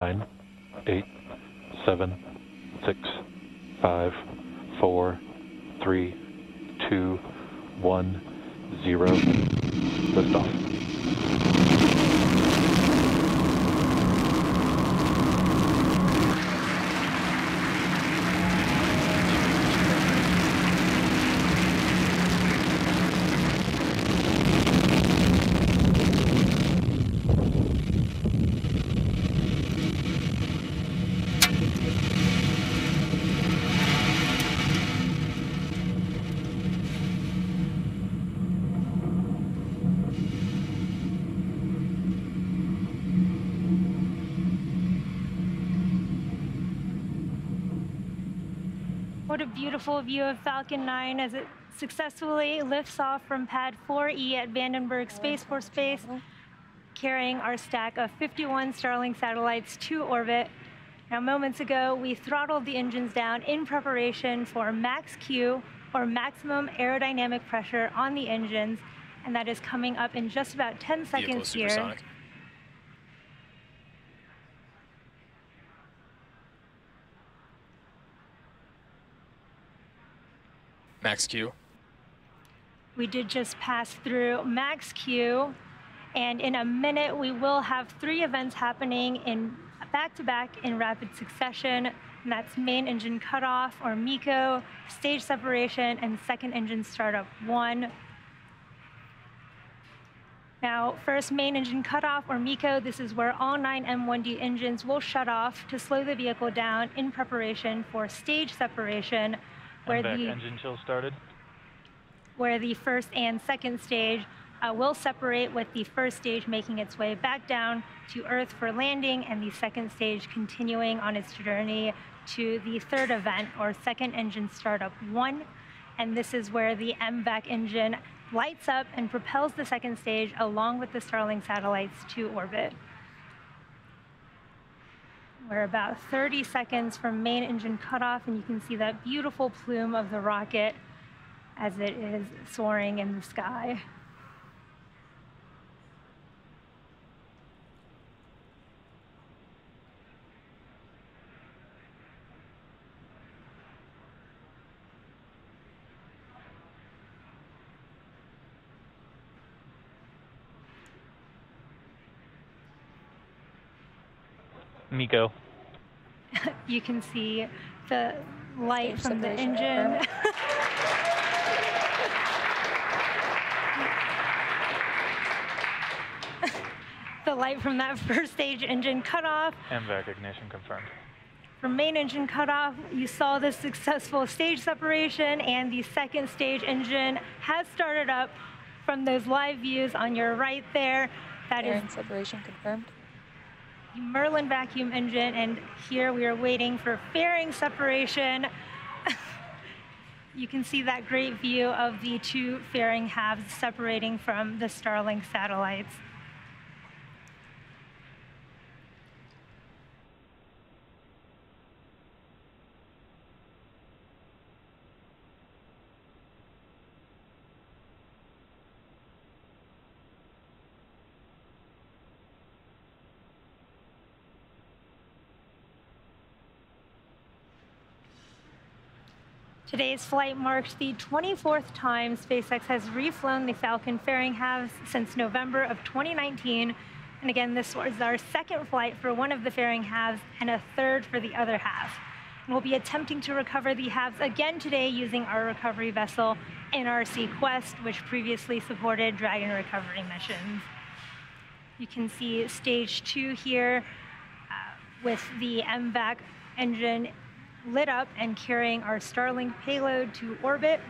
nine, eight, seven, six, five, four, three, two, one, zero. Liftoff. What a beautiful view of Falcon 9 as it successfully lifts off from Pad 4E at Vandenberg Space Force Base, carrying our stack of 51 Starlink satellites to orbit. Now, moments ago, we throttled the engines down in preparation for max Q, or maximum aerodynamic pressure on the engines, and that is coming up in just about 10 seconds here. supersonic. Max Q. We did just pass through Max Q, and in a minute we will have three events happening in back to back in rapid succession. And that's main engine cutoff or MECO, stage separation, and second engine startup one. Now, first main engine cutoff or MECO, this is where all nine M1D engines will shut off to slow the vehicle down in preparation for stage separation, where back the engine chill started. where the first and second stage uh, will separate with the first stage making its way back down to Earth for landing and the second stage continuing on its journey to the third event or second engine startup one. And this is where the MVAC engine lights up and propels the second stage along with the Starlink satellites to orbit. We're about 30 seconds from main engine cutoff, and you can see that beautiful plume of the rocket as it is soaring in the sky. MECO. You can see the light Stage from the engine. the light from that first stage engine cut off. MVAC ignition confirmed. From main engine cutoff, you saw the successful stage separation, and the second stage engine has started up from those live views on your right there. That is Fairing separation confirmed. Merlin vacuum engine, and here we are waiting for fairing separation. you can see that great view of the two fairing halves separating from the Starlink satellites. Today's flight marks the 24th time SpaceX has reflown the Falcon fairing halves since November of 2019. And again, this was our second flight for one of the fairing halves and a third for the other half. And we'll be attempting to recover the halves again today using our recovery vessel NRC Quest, which previously supported Dragon recovery missions. You can see stage two here uh, with the MVAC engine lit up and carrying our Starlink payload to orbit.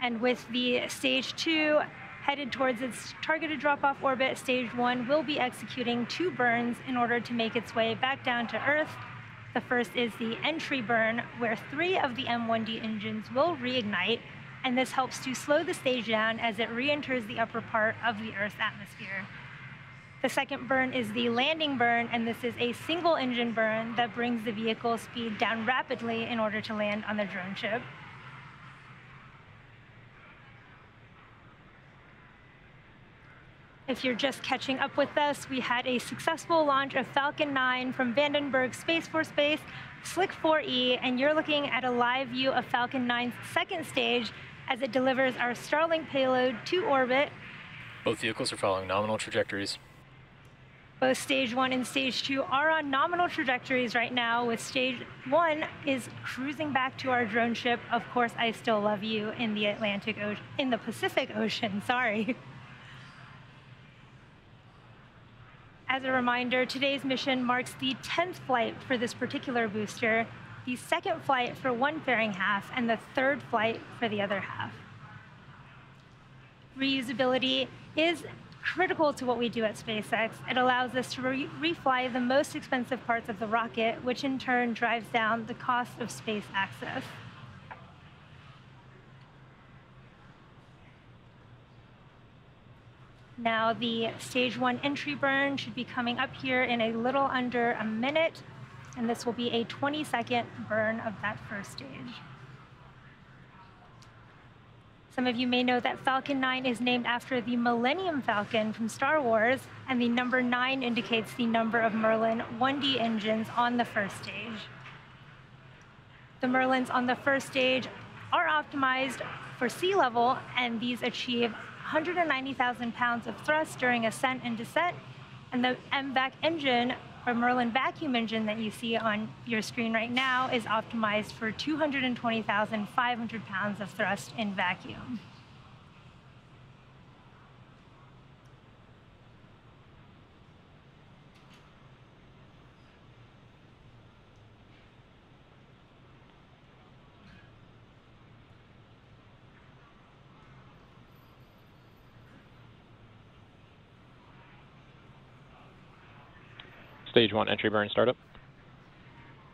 And with the stage two headed towards its targeted drop off orbit, stage one will be executing two burns in order to make its way back down to Earth. The first is the entry burn, where three of the M1D engines will reignite, and this helps to slow the stage down as it re enters the upper part of the Earth's atmosphere. The second burn is the landing burn, and this is a single engine burn that brings the vehicle speed down rapidly in order to land on the drone ship. If you're just catching up with us, we had a successful launch of Falcon 9 from Vandenberg Space Force Base, SLC 4E, and you're looking at a live view of Falcon 9's second stage as it delivers our Starlink payload to orbit. Both vehicles are following nominal trajectories. Both stage one and stage two are on nominal trajectories right now, with stage one is cruising back to our drone ship. Of course, I still love you in the Atlantic Ocean, in the Pacific Ocean, sorry. As a reminder, today's mission marks the 10th flight for this particular booster, the second flight for one fairing half, and the third flight for the other half. Reusability is critical to what we do at SpaceX. It allows us to re refly the most expensive parts of the rocket, which in turn drives down the cost of space access. Now the stage one entry burn should be coming up here in a little under a minute, and this will be a 20 second burn of that first stage. Some of you may know that Falcon 9 is named after the Millennium Falcon from Star Wars, and the number 9 indicates the number of Merlin 1D engines on the first stage. The Merlins on the first stage are optimized for sea level, and these achieve 190,000 pounds of thrust during ascent and descent, and the MVAC engine our Merlin vacuum engine that you see on your screen right now is optimized for 220,500 pounds of thrust in vacuum. Stage one entry burn startup.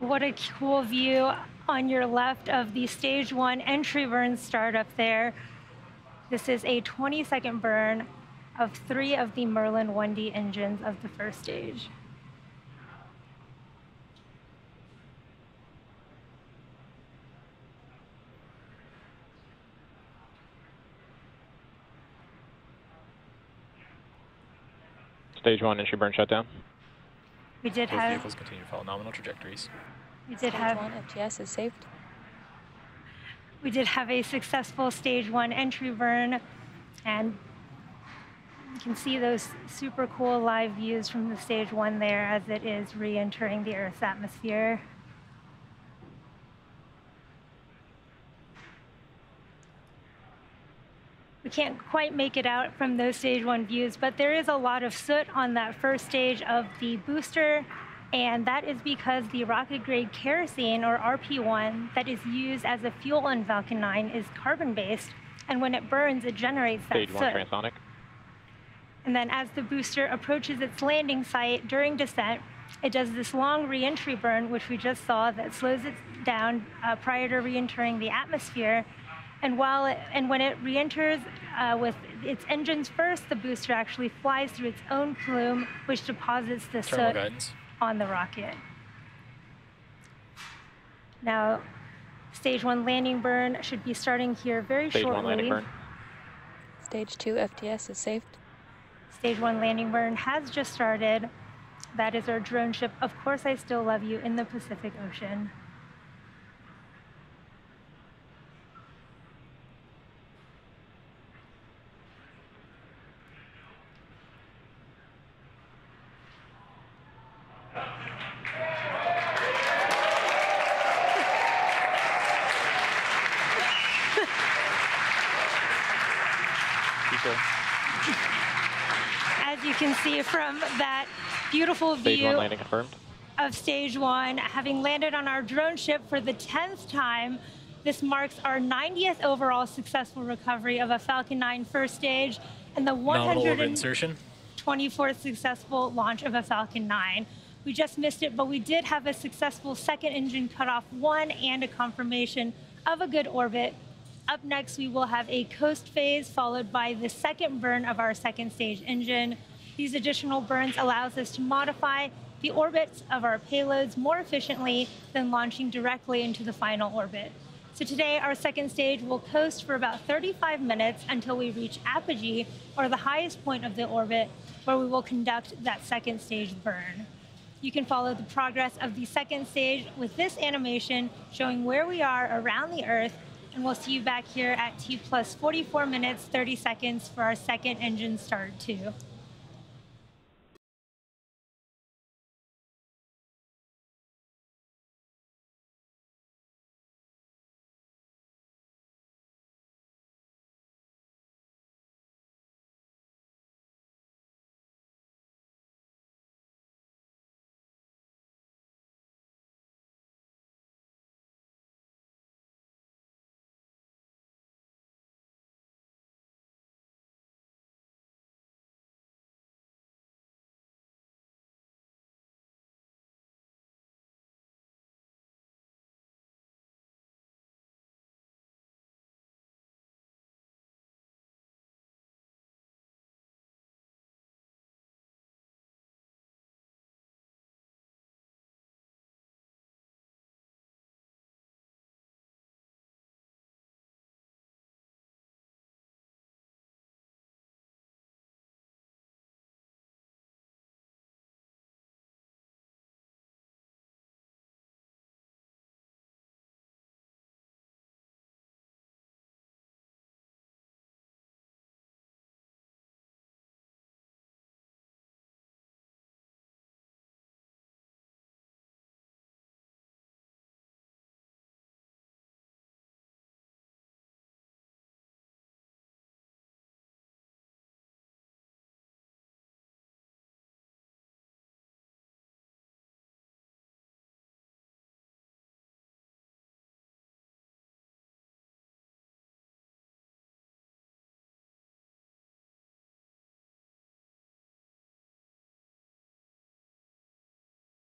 What a cool view on your left of the stage one entry burn startup there. This is a 20 second burn of three of the Merlin 1D engines of the first stage. Stage one entry burn shutdown. We did Both have. vehicles continue to follow nominal trajectories. We did Stage have. one FTS is saved. We did have a successful stage one entry burn, and you can see those super cool live views from the stage one there as it is re-entering the Earth's atmosphere. We can't quite make it out from those stage one views, but there is a lot of soot on that first stage of the booster, and that is because the rocket grade kerosene, or RP1, that is used as a fuel in Falcon 9 is carbon based, and when it burns, it generates that Stage one soot. transonic. And then as the booster approaches its landing site during descent, it does this long reentry burn, which we just saw, that slows it down uh, prior to reentering the atmosphere. And while it, and when it reenters uh, with its engines first, the booster actually flies through its own plume, which deposits the Terminal soot guidance. on the rocket. Now, stage one landing burn should be starting here very Stage shortly. one landing burn. Stage two FTS is saved. Stage one landing burn has just started. That is our drone ship. Of course, I still love you in the Pacific Ocean. Keep. As you can see from that beautiful Stage view one landing confirmed. of stage one, having landed on our drone ship for the 10th time, this marks our 90th overall successful recovery of a Falcon 9 first stage and the 124th successful launch of a Falcon 9. We just missed it, but we did have a successful second engine cutoff one and a confirmation of a good orbit. Up next, we will have a coast phase followed by the second burn of our second stage engine. These additional burns allows us to modify the orbits of our payloads more efficiently than launching directly into the final orbit. So today, our second stage will coast for about 35 minutes until we reach apogee, or the highest point of the orbit, where we will conduct that second stage burn. You can follow the progress of the second stage with this animation showing where we are around the Earth, and we'll see you back here at T plus 44 minutes 30 seconds for our second engine start too.